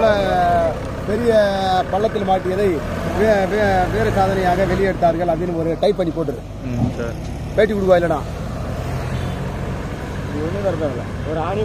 போல பெரிய பள்ளத்தில் மாட்டியதை வே- வே- வேறு சாதனையாக வெளியெடுத்தார்கள் அப்படின்னு ஒரு டைப் பண்ணி போட்டுரு பேட்டி கொடுக்குவா இல்லைனா? இது ஒன்றும் கரெக்டாக ஒரு ஆணி